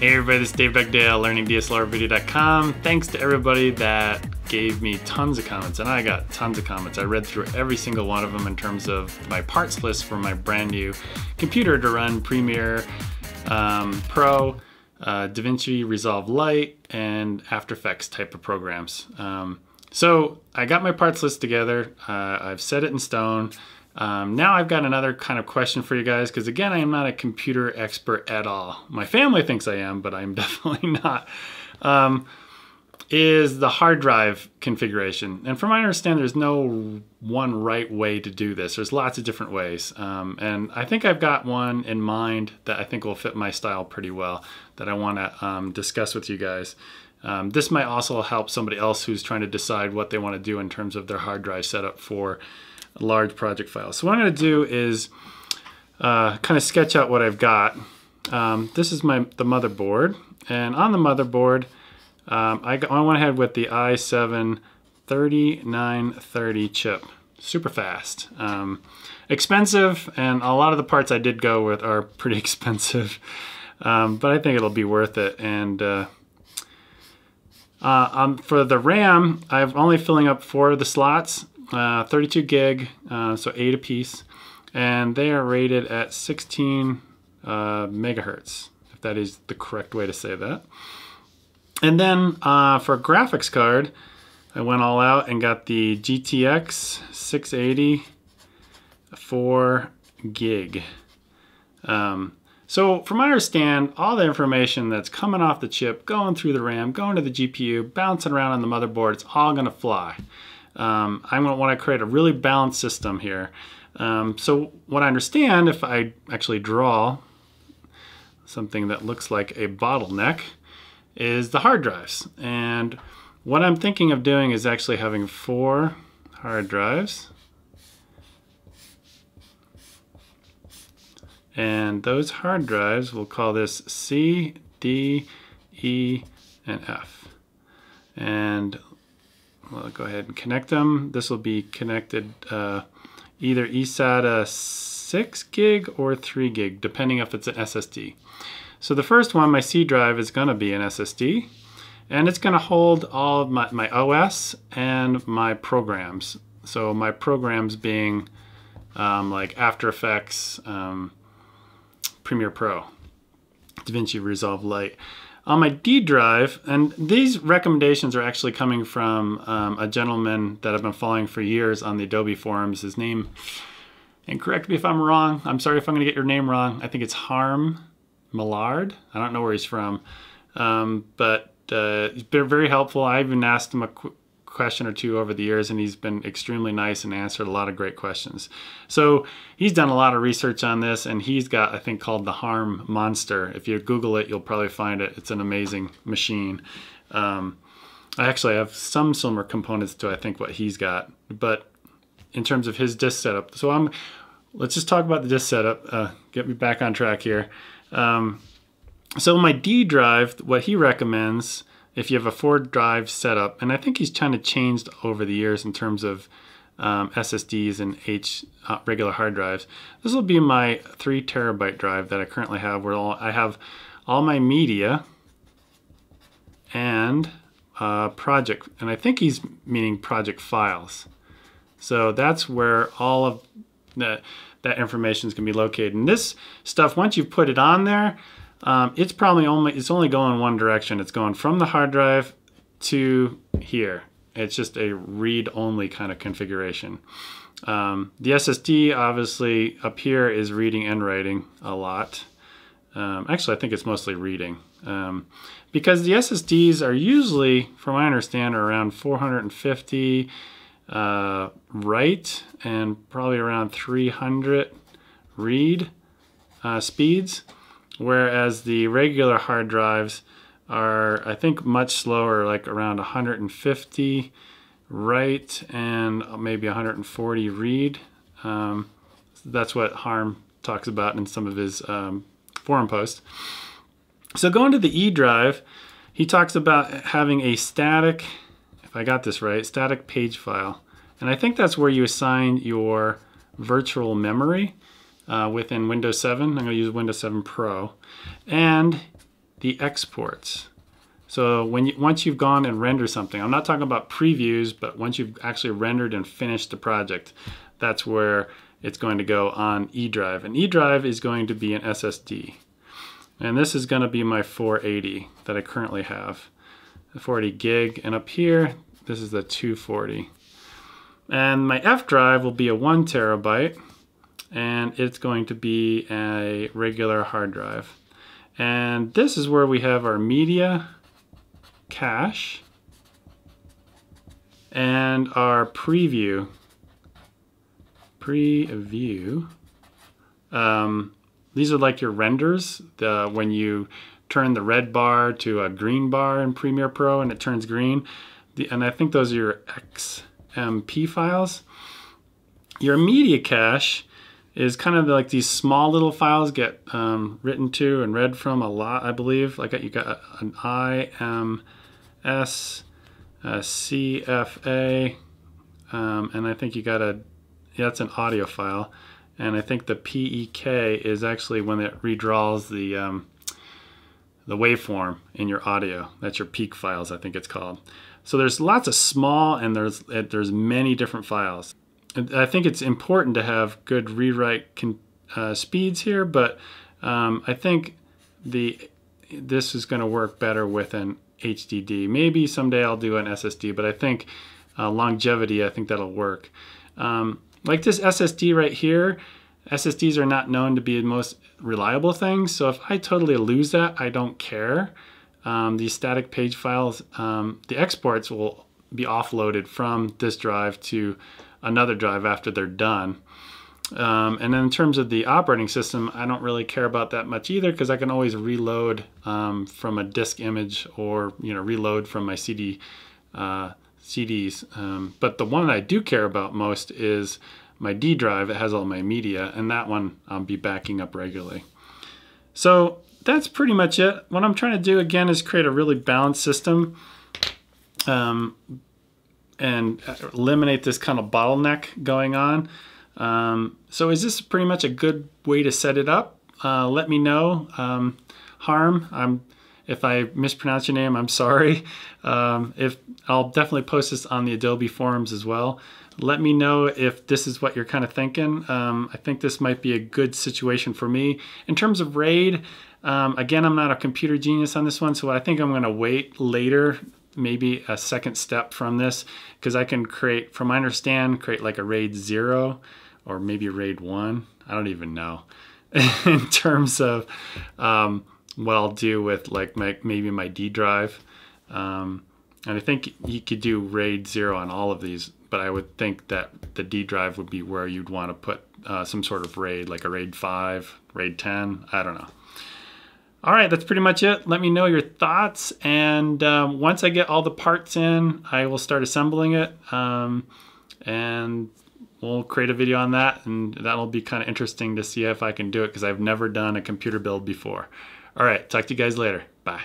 Hey everybody, this is Dave Dugdale, learningdslrvideo.com. Thanks to everybody that gave me tons of comments, and I got tons of comments. I read through every single one of them in terms of my parts list for my brand new computer to run Premiere um, Pro, uh, DaVinci Resolve Lite, and After Effects type of programs. Um, so I got my parts list together. Uh, I've set it in stone. Um, now I've got another kind of question for you guys because again, I am not a computer expert at all. My family thinks I am, but I'm definitely not. Um, is the hard drive configuration. And from my understanding, there's no one right way to do this. There's lots of different ways. Um, and I think I've got one in mind that I think will fit my style pretty well that I want to um, discuss with you guys. Um, this might also help somebody else who's trying to decide what they want to do in terms of their hard drive setup for large project files. So what I'm going to do is uh, kind of sketch out what I've got. Um, this is my the motherboard, and on the motherboard, um, I, I went ahead with the i7 3930 chip. Super fast. Um, expensive, and a lot of the parts I did go with are pretty expensive, um, but I think it'll be worth it. And uh, uh, um, for the RAM, I'm only filling up four of the slots, uh, 32 gig, uh, so eight a piece, and they are rated at 16 uh, megahertz, if that is the correct way to say that. And then uh, for a graphics card, I went all out and got the GTX 680 4 gig. Um, so from my understand, all the information that's coming off the chip, going through the RAM, going to the GPU, bouncing around on the motherboard, it's all gonna fly. Um, I'm gonna wanna create a really balanced system here. Um, so what I understand, if I actually draw something that looks like a bottleneck, is the hard drives. And what I'm thinking of doing is actually having four hard drives. And those hard drives, we'll call this C, D, E, and F. And we'll go ahead and connect them. This will be connected uh, either eSATA 6 gig or 3 gig, depending if it's an SSD. So the first one, my C drive, is going to be an SSD. And it's going to hold all of my, my OS and my programs. So my programs being um, like After Effects, um, Premiere Pro, DaVinci Resolve Lite. On my D drive, and these recommendations are actually coming from um, a gentleman that I've been following for years on the Adobe forums. His name, and correct me if I'm wrong, I'm sorry if I'm going to get your name wrong. I think it's Harm Millaard. I don't know where he's from, um, but uh, he's been very helpful. I even asked him a question or two over the years, and he's been extremely nice and answered a lot of great questions. So he's done a lot of research on this, and he's got, I think, called the Harm Monster. If you Google it, you'll probably find it. It's an amazing machine. Um, I actually have some similar components to I think what he's got, but in terms of his disk setup. So I'm, let's just talk about the disk setup. Uh, get me back on track here. Um, so my D drive, what he recommends, if you have a four drive setup, and I think he's kind of changed over the years in terms of um, SSDs and H uh, regular hard drives. This will be my three terabyte drive that I currently have, where all, I have all my media and uh, project, and I think he's meaning project files. So that's where all of the, that information is going to be located. And this stuff, once you put it on there, um, it's probably only it's only going one direction. It's going from the hard drive to here. It's just a read-only kind of configuration. Um, the SSD, obviously, up here is reading and writing a lot. Um, actually, I think it's mostly reading. Um, because the SSDs are usually, from my I understand, are around 450 uh, write and probably around 300 read uh, speeds whereas the regular hard drives are I think much slower like around 150 write and maybe 140 read. Um, that's what Harm talks about in some of his um, forum posts. So going to the E drive he talks about having a static if I got this right static page file. And I think that's where you assign your virtual memory uh, within Windows 7. I'm going to use Windows 7 Pro. And the exports. So when you, once you've gone and rendered something, I'm not talking about previews, but once you've actually rendered and finished the project, that's where it's going to go on E drive. And E drive is going to be an SSD. And this is going to be my 480 that I currently have. 40 gig. And up here, this is the 240. And my F drive will be a one terabyte and it's going to be a regular hard drive. And this is where we have our media cache and our preview. Preview. Um, these are like your renders the, when you turn the red bar to a green bar in Premiere Pro and it turns green. The, and I think those are your XMP files. Your media cache is kind of like these small little files get um, written to and read from a lot, I believe. Like you got an IMS, a CFA, um, and I think you got a, yeah, that's an audio file. And I think the PEK is actually when it redraws the, um, the waveform in your audio. That's your peak files, I think it's called. So there's lots of small and there's, there's many different files. I think it's important to have good rewrite con, uh, speeds here, but um, I think the this is going to work better with an HDD. Maybe someday I'll do an SSD, but I think uh, longevity, I think that'll work. Um, like this SSD right here, SSDs are not known to be the most reliable things. So if I totally lose that, I don't care. Um, these static page files, um, the exports will be offloaded from this drive to another drive after they're done. Um, and then in terms of the operating system, I don't really care about that much either because I can always reload um, from a disk image or you know reload from my CD uh, CDs. Um, but the one I do care about most is my D drive. It has all my media, and that one I'll be backing up regularly. So that's pretty much it. What I'm trying to do again is create a really balanced system. Um, and eliminate this kind of bottleneck going on. Um, so is this pretty much a good way to set it up? Uh, let me know. Um, Harm, I'm, if I mispronounce your name, I'm sorry. Um, if I'll definitely post this on the Adobe forums as well. Let me know if this is what you're kind of thinking. Um, I think this might be a good situation for me. In terms of RAID, um, again, I'm not a computer genius on this one, so I think I'm going to wait later maybe a second step from this because I can create, from I understand, create like a RAID 0 or maybe RAID 1. I don't even know. in terms of um, what I'll do with like my, maybe my D drive. Um, and I think you could do RAID 0 on all of these, but I would think that the D drive would be where you'd want to put uh, some sort of RAID, like a RAID 5, RAID 10, I don't know. All right, that's pretty much it. Let me know your thoughts. And um, once I get all the parts in, I will start assembling it. Um, and we'll create a video on that. And that'll be kind of interesting to see if I can do it because I've never done a computer build before. All right, talk to you guys later. Bye.